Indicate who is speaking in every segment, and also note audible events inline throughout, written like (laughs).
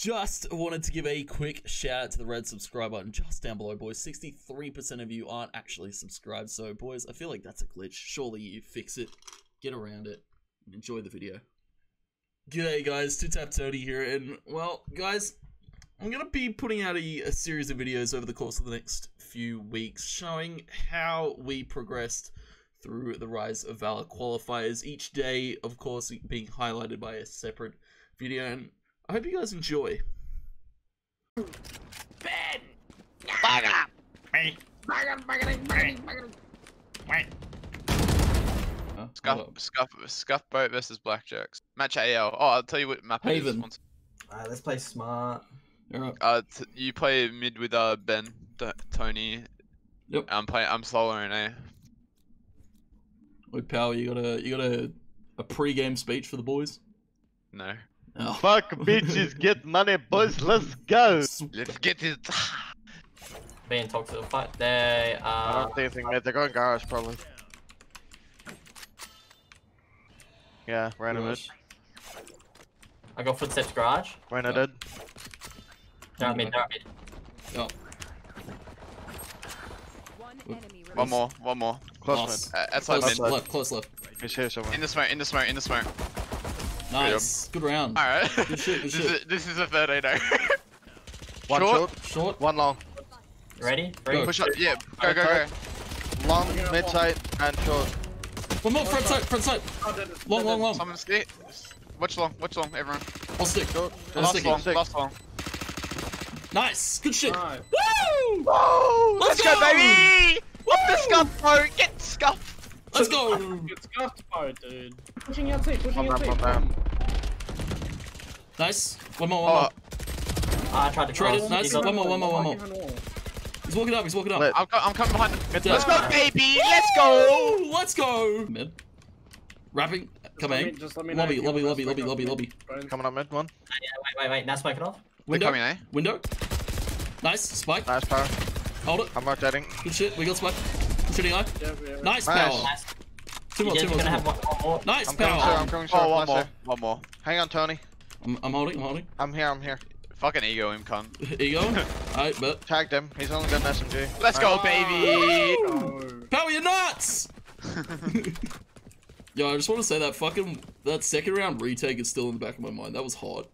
Speaker 1: Just wanted to give a quick shout out to the red subscribe button just down below, boys. 63% of you aren't actually subscribed, so boys, I feel like that's a glitch. Surely you fix it, get around it, and enjoy the video. G'day guys, Two Tap Tony here, and well, guys, I'm gonna be putting out a, a series of videos over the course of the next few weeks showing how we progressed through the Rise of Valour qualifiers. Each day, of course, being highlighted by a separate video, and I hope you guys enjoy.
Speaker 2: Ben!
Speaker 1: Huh?
Speaker 3: Scuff,
Speaker 1: Hold up.
Speaker 3: scuff, scuff boat versus blackjacks. Match AL. Oh, I'll tell you what map it is.
Speaker 1: Haven.
Speaker 3: once-
Speaker 4: Alright, let's play smart.
Speaker 1: Alright.
Speaker 3: Uh, t- you play mid with uh Ben, T- Tony.
Speaker 1: Yep.
Speaker 3: I'm playing. I'm soloing A.
Speaker 1: Wait, pal, you got a you got a a pre-game speech for the boys?
Speaker 3: No.
Speaker 1: Oh.
Speaker 2: Fuck bitches, get money, boys, let's go!
Speaker 3: Let's get it.
Speaker 5: being toxic to the fight. They
Speaker 2: I
Speaker 5: are.
Speaker 2: don't see anything, mate. They're going garage, probably. Yeah, random it.
Speaker 5: I got footsteps garage.
Speaker 2: Random dead.
Speaker 5: They're at mid. They're mid.
Speaker 1: Oh,
Speaker 6: One
Speaker 3: One more. One more.
Speaker 2: Close
Speaker 1: Nice.
Speaker 3: Uh, outside
Speaker 1: close
Speaker 3: mid.
Speaker 1: left, close left.
Speaker 2: He's here somewhere.
Speaker 3: In the smoke. In the smoke. In the smoke.
Speaker 1: Nice, good round.
Speaker 3: All right.
Speaker 1: Good shit, good (laughs)
Speaker 3: this,
Speaker 1: shit.
Speaker 3: Is, this is a third A now.
Speaker 2: One
Speaker 3: Short.
Speaker 2: short,
Speaker 1: Short.
Speaker 2: one long.
Speaker 5: You Ready?
Speaker 1: Go.
Speaker 3: Push up. Yeah. Go. Go. Go.
Speaker 2: Long, mid side, and short.
Speaker 1: One more front side, front side. Long, long, long.
Speaker 3: Someone stay. Watch long. Watch long. Everyone.
Speaker 1: I'll stick.
Speaker 2: Short.
Speaker 3: Last
Speaker 1: stick.
Speaker 3: long.
Speaker 2: stick.
Speaker 3: Last long.
Speaker 1: Nice, good shit.
Speaker 7: Alright.
Speaker 1: Woo!
Speaker 3: Oh,
Speaker 1: Let's
Speaker 3: let's, go,
Speaker 1: go!
Speaker 3: baby! What the
Speaker 1: Woo!
Speaker 3: scuff, bro? Get scuffed.
Speaker 1: Let's go.
Speaker 7: Get scuffed, bro, dude. Pushing out seat, pushing
Speaker 2: One
Speaker 7: out
Speaker 2: ramp,
Speaker 7: seat.
Speaker 2: one ramp.
Speaker 1: Nice. One more, one
Speaker 3: Oh,
Speaker 1: more.
Speaker 5: Ah, I tried to
Speaker 1: Traded,
Speaker 5: cross.
Speaker 1: nice. One more, one more, one more.
Speaker 7: more.
Speaker 1: He's walking up. He's walking up.
Speaker 3: I'm, co- I'm coming behind. them.
Speaker 1: Yeah.
Speaker 3: Let's go, baby! Let's go!
Speaker 1: Let's go. Mid. Wrapping. Come in.
Speaker 7: just know
Speaker 1: Lobby, lobby, lobby, lobby, lobby, lobby.
Speaker 2: Coming up mid, one.
Speaker 5: Yeah, wait, wait, wait. Now smoke it off.
Speaker 3: They're
Speaker 1: Window.
Speaker 3: coming, eh?
Speaker 1: Window. Nice. Spike.
Speaker 2: Nice power.
Speaker 1: Hold it.
Speaker 2: I'm rotating.
Speaker 1: Good shit. We got spike. Shooting eye.
Speaker 7: Yeah, yeah.
Speaker 1: Nice
Speaker 2: Nice.
Speaker 1: power. Two more, two more, two more.
Speaker 5: one, one more.
Speaker 1: Nice
Speaker 2: I'm coming short. I'm coming short.
Speaker 3: Oh, one more.
Speaker 2: there.
Speaker 3: One more.
Speaker 2: Hang on, Tony.
Speaker 1: I'm, I'm holding. I'm holding.
Speaker 2: I'm here, I'm here.
Speaker 3: Fucking ego him, cunt. (laughs)
Speaker 1: Ego. (laughs) Alright, but.
Speaker 2: Tagged him. He's only got an SMG.
Speaker 3: Let's go, baby!
Speaker 7: Oh. (laughs)
Speaker 1: Power your nuts! Yo, I just want to say that fucking that second round retake is still in the back of my mind. That was hot.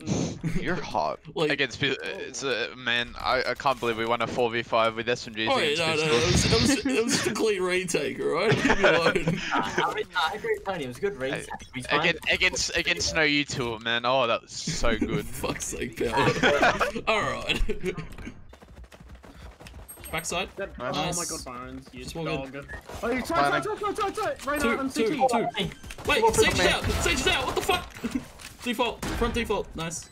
Speaker 1: Mm.
Speaker 3: You're hot. (laughs)
Speaker 1: Like-
Speaker 3: Against oh. it's a man. I, I can't believe we won a four v five with SMGs
Speaker 1: Oh yeah,
Speaker 3: against
Speaker 1: no, no, it was, it was, it was a clean retake, alright? Leave me (laughs) alone. (laughs)
Speaker 5: I, re- I agree Tony. It was a good retake.
Speaker 3: Hey,
Speaker 5: He's.
Speaker 3: Against against against Snow U two, man. Oh, that was so good.
Speaker 1: Fuck's sake, power. alright. Backside.
Speaker 7: That-
Speaker 2: Nice.
Speaker 7: Oh my god, Bones, you
Speaker 1: Just walk in.
Speaker 7: dog. Oh, you try, try, try, try, try, try. Right
Speaker 1: Two,
Speaker 7: now, I'm
Speaker 1: two,
Speaker 7: CT.
Speaker 1: two.
Speaker 5: Hey,
Speaker 1: Wait,
Speaker 5: Come on,
Speaker 1: Sage is
Speaker 5: man.
Speaker 1: out! Sage is out! What the fuck? Default. Front default. Nice.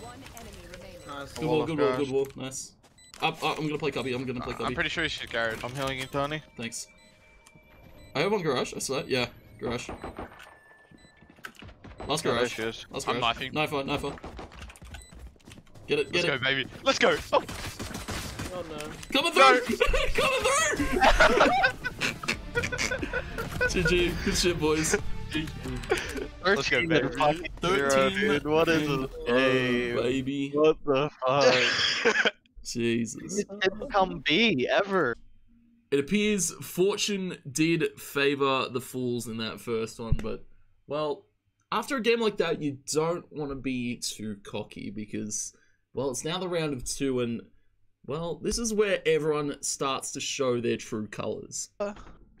Speaker 6: One enemy remaining.
Speaker 7: Nice.
Speaker 1: Good
Speaker 2: Wall
Speaker 1: wall, good wall, good wall. Nice. Up, up, I'm gonna play cubby. I'm gonna play
Speaker 3: I'm pretty sure you should Garrett.
Speaker 2: I'm healing you, Tony.
Speaker 1: Thanks. I have one garage, I swear. Yeah, garage. Last
Speaker 2: Yeah, there
Speaker 1: garage.
Speaker 2: she is.
Speaker 1: Last
Speaker 3: I'm
Speaker 1: garage.
Speaker 3: knifing.
Speaker 1: Knife on, knife on. Get it,
Speaker 3: Let's
Speaker 1: get
Speaker 3: go, baby. Let's go. Oh,
Speaker 7: Oh no.
Speaker 1: Coming
Speaker 3: No.
Speaker 1: through! (laughs) Coming through! (laughs) (laughs) GG, good shit, boys.
Speaker 3: Let's go, baby.
Speaker 1: Thirteen.
Speaker 2: dude, what is
Speaker 1: and
Speaker 2: this
Speaker 1: oh,
Speaker 2: game?
Speaker 1: baby.
Speaker 2: What the fuck? (laughs)
Speaker 1: Jesus.
Speaker 2: it didn't come B ever.
Speaker 1: It appears fortune did favor the fools in that first one, but well, after a game like that, you don't want to be too cocky because, well, it's now the round of two, and well, this is where everyone starts to show their true colors.
Speaker 3: Uh,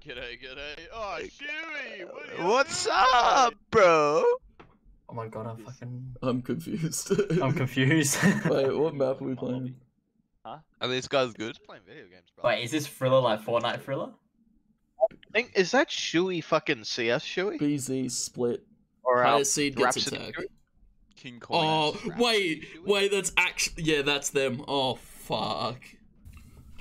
Speaker 3: G'day, g'day. Oh, Chewy. What What's doing? up, bro?
Speaker 5: Oh my god, I'm fucking.
Speaker 1: I'm confused. (laughs)
Speaker 5: I'm confused. (laughs)
Speaker 1: Wait, what map are we playing? Huh?
Speaker 3: Are these guys good?
Speaker 2: Playing video games, bro.
Speaker 5: Wait, is this thriller like Fortnite thriller?
Speaker 2: I think is that Shuey fucking CS Shuey?
Speaker 1: BZ split.
Speaker 2: Or
Speaker 1: Highest seed gets
Speaker 2: Rhapsody
Speaker 1: attacked.
Speaker 2: Shuey?
Speaker 1: Oh, wait, wait, that's actually yeah, that's them. Oh fuck.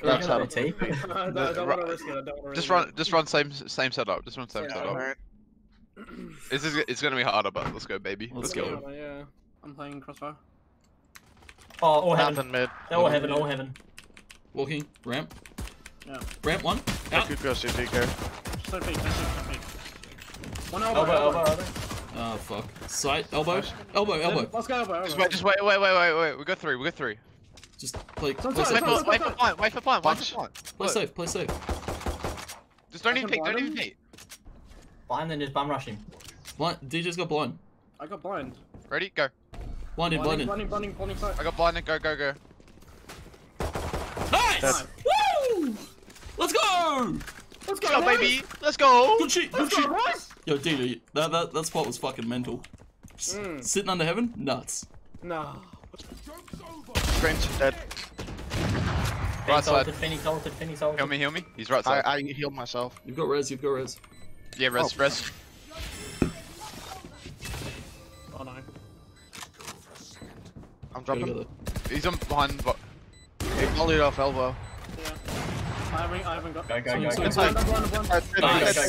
Speaker 2: That's
Speaker 5: We're
Speaker 2: how- (laughs)
Speaker 5: gonna. (laughs)
Speaker 7: I don't, I don't want to risk it. I don't want to
Speaker 3: Just run, just run same same setup. Just run same
Speaker 7: Yeah,
Speaker 3: setup.
Speaker 2: Alright. (clears throat)
Speaker 3: This is it's gonna be harder, but let's go, baby.
Speaker 1: Let's
Speaker 3: Let's
Speaker 1: go.
Speaker 3: go.
Speaker 7: Yeah, I'm playing crossfire.
Speaker 5: Oh, all heaven.
Speaker 2: Nothing mid.
Speaker 5: They're all heaven, all heaven.
Speaker 1: Walking, ramp.
Speaker 7: Yeah.
Speaker 1: Ramp one. Out.
Speaker 2: Good go CT go.
Speaker 7: So big, so big, so big. One elbow,
Speaker 5: Elbow, elbow, elbow.
Speaker 1: Oh fuck. Sight. Elbow. Elbow. Elbow.
Speaker 7: Let's go elbow.
Speaker 3: Just wait, just wait, wait, wait, wait, wait. We got three. We got three.
Speaker 1: Just play.
Speaker 7: Don't
Speaker 1: Play safe.
Speaker 3: Wait for, wait for plant. Wait for plant. Wait for plant.
Speaker 1: Play
Speaker 3: Look,
Speaker 1: safe. Play safe.
Speaker 3: Just don't
Speaker 7: I
Speaker 3: even peek. Don't
Speaker 7: blind
Speaker 3: even peek.
Speaker 5: Blind then just bum rush him.
Speaker 1: Blind. DJ's got blind.
Speaker 7: I got blind.
Speaker 3: Ready? Go.
Speaker 1: Blinded.
Speaker 7: Blinding,
Speaker 1: Blinded.
Speaker 7: blinding, blinding, blinding sight.
Speaker 3: I got blinded. Go, go, go.
Speaker 1: Nice.
Speaker 7: Nice.
Speaker 1: Woo! Let's go.
Speaker 7: Let's
Speaker 3: Let's go, baby. Let's go.
Speaker 1: Good shit. Good shit. Yo, DJ, that that that spot was fucking mental.
Speaker 7: Mm.
Speaker 1: Sitting under heaven, nuts.
Speaker 7: No.
Speaker 2: Screen's dead.
Speaker 3: Right side.
Speaker 5: salted, Finny salted, Finny salted.
Speaker 3: Heal me, heal me. He's right side.
Speaker 2: I healed myself.
Speaker 1: You've got res. You've got res.
Speaker 3: Yeah, res,
Speaker 2: Oh.
Speaker 3: res.
Speaker 7: Oh no.
Speaker 2: I'm dropping.
Speaker 3: He's on behind. But
Speaker 2: He volleyed off elbow.
Speaker 7: I haven't, I haven't got.
Speaker 5: Go, go, go,
Speaker 1: Nice.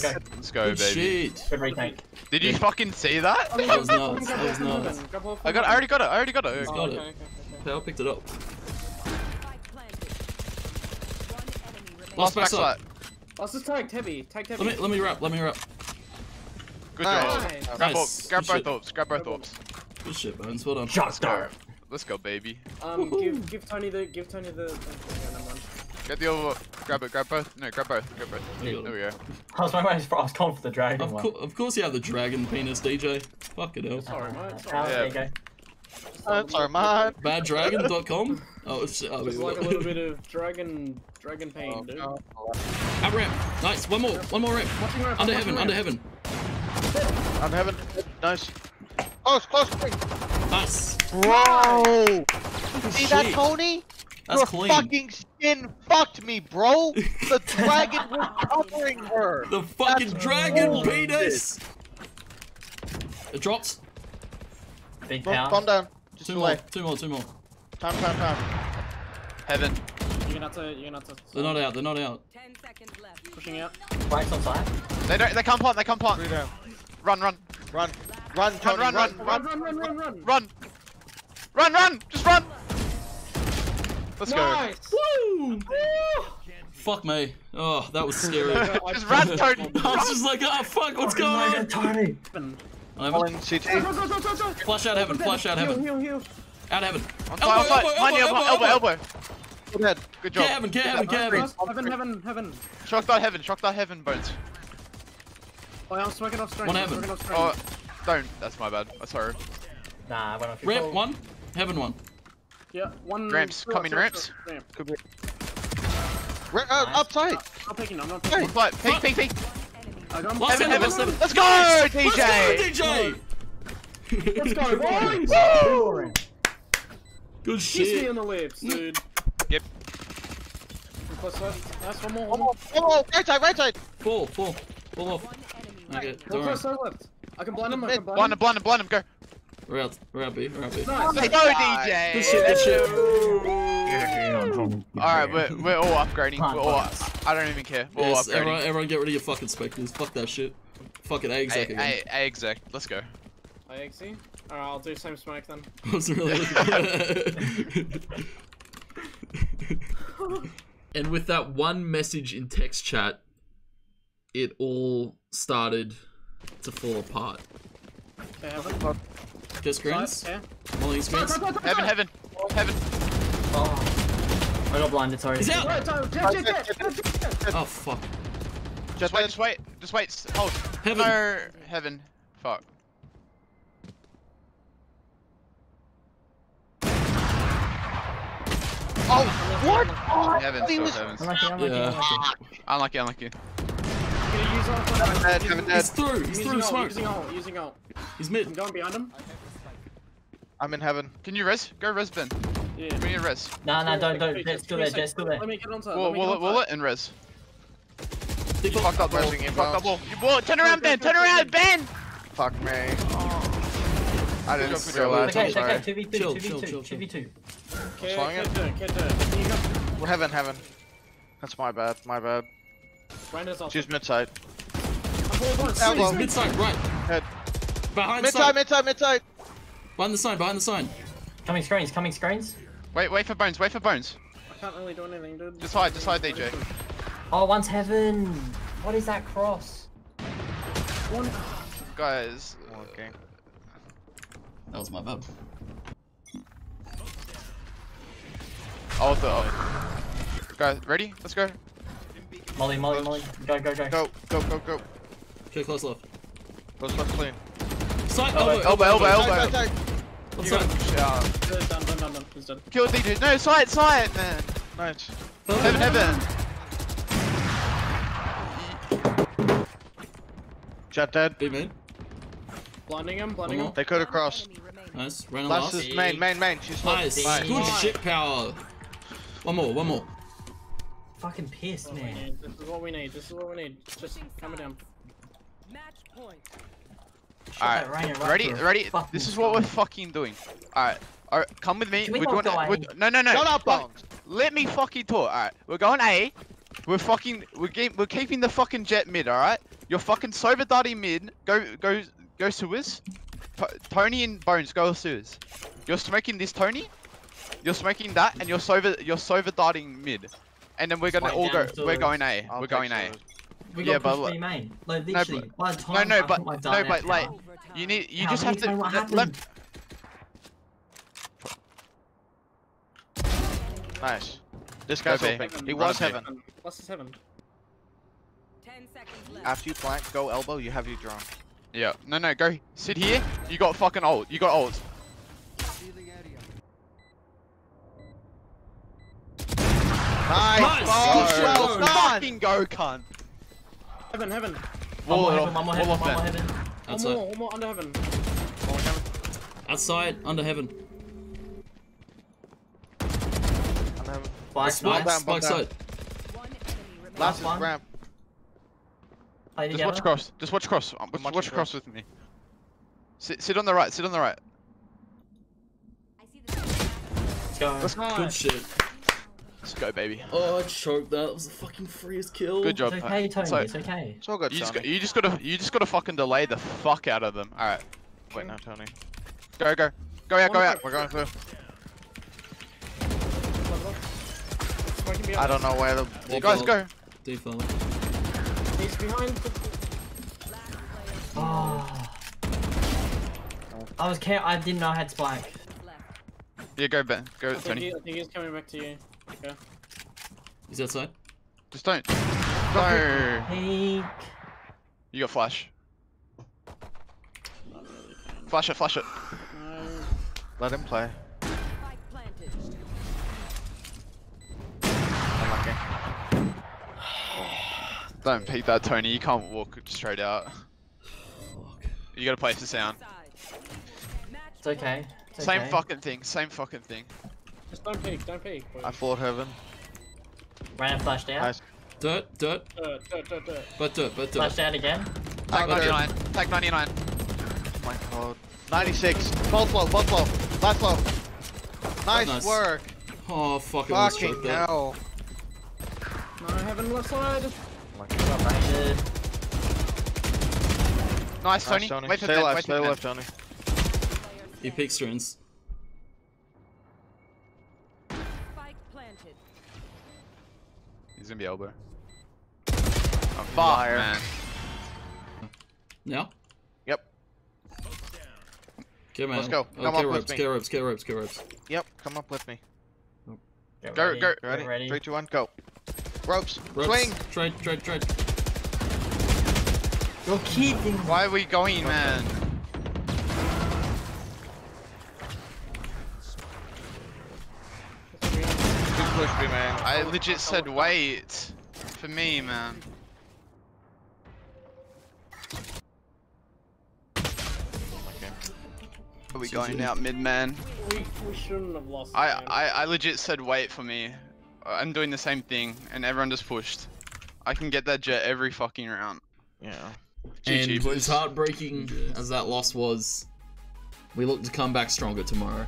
Speaker 3: let's go,
Speaker 1: Good
Speaker 3: baby.
Speaker 1: shit.
Speaker 5: Good retake.
Speaker 3: Did you fucking see that?
Speaker 1: That was nuts, (laughs)
Speaker 7: grab
Speaker 1: that was nuts.
Speaker 7: heaven, grab both
Speaker 3: I got. I already got it. I already got it.
Speaker 1: He's got it.
Speaker 7: okay, okay.
Speaker 1: Power picked it up.
Speaker 6: Spike planted. One enemy remaining.
Speaker 1: Last backside.
Speaker 3: side.
Speaker 7: Let's just tag heavy. Tag heavy.
Speaker 1: Let me let me wrap. Let me wrap.
Speaker 3: Good job.
Speaker 7: Nice.
Speaker 3: Grab,
Speaker 1: Nice.
Speaker 3: grab both orbs. Grab both orbs.
Speaker 1: Good shit, Bones. Well done.
Speaker 5: Shot star.
Speaker 3: Let's go, baby.
Speaker 7: Um, give give Tony the give Tony the. Yeah, never mind.
Speaker 3: Get the other. one. Grab it. Grab both. No, grab both. Grab both.
Speaker 1: You got
Speaker 3: There we go.
Speaker 5: I was, I was, I was calling for the dragon
Speaker 1: Of,
Speaker 5: one.
Speaker 1: cour of course you have the dragon penis, DJ. Fuck it hell.
Speaker 7: Sorry, mate. Sorry.
Speaker 5: There you
Speaker 3: Yeah.
Speaker 5: go.
Speaker 2: Oh, that's our man.
Speaker 1: Baddragon.com? Oh, it's Oh,
Speaker 7: Just like a little bit of dragon dragon pain,
Speaker 2: Oh,
Speaker 7: dude.
Speaker 2: no.
Speaker 1: Up ramp. Nice. One more. One more ramp.
Speaker 7: Ramp,
Speaker 1: Under
Speaker 7: watching
Speaker 1: heaven.
Speaker 7: ramp.
Speaker 1: Under heaven.
Speaker 2: I'm heaven. Nice. Close, close.
Speaker 1: Nice.
Speaker 2: Bro! See that. Tony?
Speaker 1: That's
Speaker 2: Your
Speaker 1: clean.
Speaker 2: fucking skin fucked me, bro. The (laughs) dragon was covering her.
Speaker 1: The fucking
Speaker 2: That's
Speaker 1: dragon
Speaker 2: bullshit.
Speaker 1: penis. It drops.
Speaker 5: Big
Speaker 2: Bomb,
Speaker 5: pound.
Speaker 2: bomb down. Just
Speaker 1: Two
Speaker 2: delay.
Speaker 1: more. Two more. Two more.
Speaker 2: Time, time, time.
Speaker 3: Heaven.
Speaker 7: You're gonna have to. You're gonna have to.
Speaker 1: They're not out. They're not out.
Speaker 6: Ten seconds left.
Speaker 7: Pushing out.
Speaker 5: Right on side.
Speaker 3: They don't. They can't plant. They can't plant.
Speaker 2: Three down.
Speaker 3: Run, run,
Speaker 2: Run. Run, Tony,
Speaker 3: run, run,
Speaker 7: Run, run, run, run, run.
Speaker 3: run, run, run. Just run. Let's go.
Speaker 7: Nice.
Speaker 1: Woo! Fuck me. Oh, that was scary. (laughs)
Speaker 3: Just run, Tony. (laughs)
Speaker 1: I was just like, oh fuck, what's going on?
Speaker 5: God, Tony.
Speaker 1: I have
Speaker 2: Calling CT.
Speaker 7: Go, go, go, go, go.
Speaker 1: Flash out heaven. Flash out heaven.
Speaker 7: heal, heal.
Speaker 1: Out heaven.
Speaker 3: On
Speaker 1: Elbow,
Speaker 3: side,
Speaker 1: elbow, elbow,
Speaker 3: elbow, elbow, elbow.
Speaker 2: Go ahead.
Speaker 3: Good
Speaker 1: Get
Speaker 3: job.
Speaker 1: heaven. Get heaven. Get heaven.
Speaker 7: Heaven, heaven, heaven.
Speaker 3: Shock that heaven. Shock that heaven, bones.
Speaker 7: Oh, I'm smoking off strength.
Speaker 1: One heaven.
Speaker 3: Oh, don't. That's my bad. I'm sorry.
Speaker 5: Nah, I went off your
Speaker 1: Ramp one. Heaven one.
Speaker 7: Yeah, one.
Speaker 3: Ramps,
Speaker 7: two
Speaker 3: coming
Speaker 7: two
Speaker 3: ramps.
Speaker 7: two Ramp.
Speaker 2: Could be. Ra- uh,
Speaker 5: Nice.
Speaker 2: upside.
Speaker 7: I'm picking. I'm not
Speaker 2: Hey.
Speaker 7: picking.
Speaker 3: Flight. Peek, peek, peek.
Speaker 7: I got him.
Speaker 1: Last
Speaker 3: Heaven,
Speaker 1: heaven.
Speaker 3: heaven.
Speaker 1: Last heaven.
Speaker 3: Let's go,
Speaker 1: Let's go,
Speaker 3: DJ.
Speaker 1: DJ.
Speaker 7: Let's go, (laughs) boys.
Speaker 5: Woo!
Speaker 1: Good
Speaker 7: Kiss me
Speaker 1: shit.
Speaker 7: on the lips, dude.
Speaker 3: Yep.
Speaker 7: Plus left. Nice, one more.
Speaker 2: One
Speaker 7: One
Speaker 2: more.
Speaker 7: more.
Speaker 2: One more. Right side, right side.
Speaker 1: Fall. Fall. Fall off.
Speaker 6: One enemy
Speaker 1: Okay. Don't worry.
Speaker 7: plus left, left. I can blind him. I can blind
Speaker 3: Blind him,
Speaker 7: him.
Speaker 3: blind him, blind him. Go.
Speaker 1: We're out. We're out B. We're out B.
Speaker 7: Nice.
Speaker 3: Let's go, DJ.
Speaker 1: Good shit. Good shit.
Speaker 3: Alright, we're, we're all upgrading. We're all,
Speaker 5: boys.
Speaker 3: I don't even care. We're
Speaker 1: Yes, everyone,
Speaker 3: upgrading.
Speaker 1: everyone get rid of your fucking specters. Fuck that shit. Fucking A exec
Speaker 3: A,
Speaker 1: again.
Speaker 3: a, a exec. Let's go.
Speaker 7: IXE. Alright, I'll do same smoke then. (laughs)
Speaker 1: I was really (laughs) And with that one message in text chat, it all started to fall apart.
Speaker 7: Okay, heaven.
Speaker 1: Get screens? Screens?
Speaker 3: Heaven, heaven, heaven.
Speaker 5: Oh. I got blinded, sorry.
Speaker 1: He's out!
Speaker 7: So.
Speaker 1: Oh, fuck.
Speaker 3: Just wait, just wait, just wait. s- Hold.
Speaker 1: Heaven.
Speaker 3: No, heaven. Fuck.
Speaker 2: Oh, what?
Speaker 3: Heaven,
Speaker 2: he
Speaker 3: still
Speaker 2: was-
Speaker 3: heaven.
Speaker 5: Unlucky, unlucky,
Speaker 1: Yeah.
Speaker 5: unlucky.
Speaker 3: Unlucky, unlucky.
Speaker 7: Gonna use ult,
Speaker 2: Heaven dead, heaven
Speaker 1: He's through! He's
Speaker 7: Using
Speaker 1: through
Speaker 7: ult,
Speaker 1: smoke!
Speaker 7: using ult, using ult.
Speaker 1: He's
Speaker 7: I'm
Speaker 1: mid.
Speaker 7: going behind him.
Speaker 2: I'm in heaven.
Speaker 3: Can you res? Go res, Ben.
Speaker 7: Yeah.
Speaker 3: We need res.
Speaker 5: Nah, nah, don't, don't.
Speaker 7: Wait,
Speaker 5: Jett's
Speaker 7: just
Speaker 5: still
Speaker 7: give me
Speaker 5: there,
Speaker 7: a Jett's
Speaker 5: still there.
Speaker 7: Let me get onto it.
Speaker 3: Wall,
Speaker 7: let me get
Speaker 3: wall it,
Speaker 7: onto
Speaker 3: wall
Speaker 7: it.
Speaker 3: it, and res.
Speaker 1: Big
Speaker 3: You fucked up, ball.
Speaker 2: Resing
Speaker 3: You
Speaker 2: inbound.
Speaker 3: fucked up, ball. You ball. Turn around, Ben. Turn around, Ben.
Speaker 2: Fuck me. I didn't
Speaker 3: Good job,
Speaker 2: realize.
Speaker 5: Okay,
Speaker 2: I'm
Speaker 5: okay. 2v2, 2v2,
Speaker 1: chill, chill, chill.
Speaker 5: 2v2.
Speaker 7: Okay,
Speaker 2: it?
Speaker 7: can't do it, can't do it. You got-
Speaker 2: Well, heaven, heaven. That's my bad. My bad. Choose mid side.
Speaker 7: I'm full blind.
Speaker 2: Elbow.
Speaker 1: Mid side, right.
Speaker 2: Head.
Speaker 1: Behind
Speaker 2: Mid
Speaker 1: sign.
Speaker 2: side, mid side, mid side.
Speaker 1: Behind the sign, behind the sign.
Speaker 5: Coming screens, coming screens.
Speaker 3: Wait, wait for bones. Wait for bones.
Speaker 7: I can't really do anything, dude.
Speaker 3: Just hide, just hide, DJ.
Speaker 5: Oh, one's heaven. What is that cross?
Speaker 7: One.
Speaker 3: Guys, uh,
Speaker 2: Okay.
Speaker 1: That was my bad.
Speaker 3: Oh, the. Guys, ready? Let's go.
Speaker 5: Molly, Molly, Molly. Go, go, go.
Speaker 3: Go, go, go, go.
Speaker 1: Okay, close left.
Speaker 2: Close left clean.
Speaker 1: Side,
Speaker 5: Elbow,
Speaker 1: elbow,
Speaker 3: elbow, elbow,
Speaker 2: Side, side, side.
Speaker 1: One
Speaker 3: You
Speaker 7: Done, done, done, done. He's done.
Speaker 3: Kill D dude. No, side, side, man.
Speaker 2: Nice.
Speaker 3: Heaven, heaven.
Speaker 2: Jett dead.
Speaker 1: B main.
Speaker 7: Blinding him, blinding him.
Speaker 2: They could have crossed.
Speaker 1: Nice. Ran
Speaker 2: Last
Speaker 1: last.
Speaker 2: is main, main, main. She's
Speaker 1: Nice.
Speaker 2: Nice.
Speaker 1: Good shit power. One more, one more.
Speaker 5: Fucking pissed,
Speaker 7: This is what we
Speaker 5: man.
Speaker 7: This is what we need. This is what we need. Just hammer down.
Speaker 6: Match point.
Speaker 5: Shot
Speaker 3: Alright,
Speaker 5: that Rhino right
Speaker 3: ready,
Speaker 5: through
Speaker 3: ready.
Speaker 5: fucking
Speaker 3: This is what we're fucking doing. Alright, alright. Come with me.
Speaker 5: Can we
Speaker 3: We're
Speaker 5: not
Speaker 3: doing.
Speaker 5: go
Speaker 3: We're, no, no, no.
Speaker 2: Shut up,
Speaker 3: fuck-
Speaker 2: Bones.
Speaker 3: Let me fucking talk. Alright, we're going A. We're fucking. We're ge- We're keeping the fucking Jett mid. Alright. You're fucking Sova darting mid. Go, go, go Suez. T- Tony and Bones go Suez. You're smoking this Tony. You're smoking that, and you're Sova. You're Sova darting mid. And then we're gonna
Speaker 5: Spike
Speaker 3: all go.
Speaker 5: down
Speaker 3: We're going A.
Speaker 2: I'll
Speaker 3: we're going A.
Speaker 2: Suez.
Speaker 5: We
Speaker 3: Yeah,
Speaker 5: got
Speaker 3: but
Speaker 5: pushed
Speaker 3: look-
Speaker 5: main. Like,
Speaker 3: No, but-
Speaker 5: by the time
Speaker 3: no, no,
Speaker 5: I
Speaker 3: but-
Speaker 5: put my
Speaker 3: no, but,
Speaker 5: out,
Speaker 3: like,
Speaker 5: how-
Speaker 3: You need. You
Speaker 5: how
Speaker 3: just have to.
Speaker 5: times what
Speaker 3: let- let-
Speaker 2: Nice. This guy's
Speaker 3: Okay.
Speaker 2: open. He was
Speaker 3: Okay.
Speaker 2: heaven.
Speaker 7: Last is heaven.
Speaker 6: Ten seconds left.
Speaker 2: After you flank, go elbow. You have your drone.
Speaker 3: Yeah. No, no. Go. Sit here. You got fucking ult. You got ult.
Speaker 2: Nice.
Speaker 1: Nice.
Speaker 2: Bars.
Speaker 1: Good
Speaker 2: Well
Speaker 1: shot.
Speaker 2: done.
Speaker 3: Fucking go, cunt.
Speaker 7: Heaven, heaven.
Speaker 5: One more
Speaker 3: Wall
Speaker 5: heaven,
Speaker 3: off-
Speaker 5: one more
Speaker 3: wall
Speaker 5: heaven,
Speaker 3: off
Speaker 5: one more heaven.
Speaker 7: One
Speaker 1: Outside.
Speaker 7: more, one more under heaven.
Speaker 1: Outside, under heaven.
Speaker 5: Spike,
Speaker 1: Spike,
Speaker 5: nice.
Speaker 1: spike side.
Speaker 6: One enemy remaining.
Speaker 2: Last
Speaker 5: one.
Speaker 2: ramp.
Speaker 3: Just
Speaker 5: together.
Speaker 3: watch cross. Just watch cross. Um, Watch,
Speaker 2: watching
Speaker 3: watch cross with me. Sit, sit on the right. Sit on the right.
Speaker 5: Let's go.
Speaker 1: Good shit.
Speaker 3: Let's go, baby.
Speaker 1: Oh, I choked that. That was the fucking freest kill.
Speaker 3: Good job.
Speaker 5: It's okay, Tony.
Speaker 3: So-
Speaker 5: it's okay.
Speaker 2: It's all good,
Speaker 3: You just, got, you just, gotta, you just gotta fucking delay the fuck out of them. All right,
Speaker 2: Wait, no, Tony.
Speaker 3: go, go, go out, go
Speaker 7: One
Speaker 3: out.
Speaker 2: We're going through. I don't know where the.
Speaker 3: You guys go.
Speaker 1: Default.
Speaker 7: He's behind.
Speaker 5: Oh. I was care. I didn't know I had spike.
Speaker 3: Yeah, go, Ben. Go,
Speaker 7: think,
Speaker 3: Tony.
Speaker 7: he, I think he's coming back to you. Okay.
Speaker 1: He's outside.
Speaker 3: Just don't. No.
Speaker 5: Peek.
Speaker 3: You got flash. Flash it, flash it.
Speaker 7: No.
Speaker 2: Let him play. Unlucky. (sighs)
Speaker 3: Don't peek that, Tony. You can't walk straight out. You gotta place the sound.
Speaker 6: Side. Match
Speaker 5: It's okay. It's
Speaker 3: Same
Speaker 5: okay.
Speaker 3: fucking thing. Same fucking thing.
Speaker 7: Just don't peek, don't peek. boys.
Speaker 2: I fought heaven.
Speaker 5: Ran and flashed out.
Speaker 2: Nice.
Speaker 1: Dirt, dirt,
Speaker 7: Dirt, dirt, dirt, dirt.
Speaker 1: but dirt, but dirt.
Speaker 5: Flashed out again.
Speaker 3: Tag
Speaker 2: Oh,
Speaker 3: 99. Tag 99.
Speaker 2: Oh my god. 96. Both low, both low. Last low. Nice,
Speaker 1: Nice.
Speaker 2: work.
Speaker 1: Oh, fuck, I almost
Speaker 2: Fucking
Speaker 1: choked that.
Speaker 2: hell.
Speaker 7: No, heaven left side.
Speaker 5: Got raided.
Speaker 3: Nice, Tony.
Speaker 2: Nice, Tony.
Speaker 3: Wait for
Speaker 2: stay
Speaker 3: that.
Speaker 2: left,
Speaker 3: Wait
Speaker 2: stay
Speaker 3: for
Speaker 2: left. Tony.
Speaker 1: He peeks strings.
Speaker 3: Gonna be elbow. Oh, fuck,
Speaker 2: Fire.
Speaker 3: man.
Speaker 1: Now?
Speaker 2: Yep.
Speaker 1: Okay, man.
Speaker 2: Let's go.
Speaker 1: Oh,
Speaker 2: Come
Speaker 1: get
Speaker 2: up with
Speaker 1: ropes,
Speaker 2: me.
Speaker 1: get ropes, get ropes, get ropes.
Speaker 2: Yep, come up with me.
Speaker 5: Get
Speaker 3: Go,
Speaker 5: ready.
Speaker 3: go.
Speaker 5: Get
Speaker 2: Ready?
Speaker 5: ready.
Speaker 2: Three, two, one, go. Ropes.
Speaker 1: Ropes.
Speaker 2: Swing.
Speaker 1: Trade, trade, trade.
Speaker 5: You're kidding.
Speaker 3: Why are we going, man?
Speaker 2: Me, man.
Speaker 3: I legit said wait. For me, man. Are we going
Speaker 1: GG.
Speaker 3: out mid, man?
Speaker 7: We, we shouldn't have lost.
Speaker 3: I. I, I legit said wait for me. I'm doing the same thing, and everyone just pushed. I can get that Jett every fucking round.
Speaker 2: Yeah.
Speaker 3: GG,
Speaker 1: And
Speaker 3: boys.
Speaker 1: as heartbreaking as that loss was, we look to come back stronger tomorrow.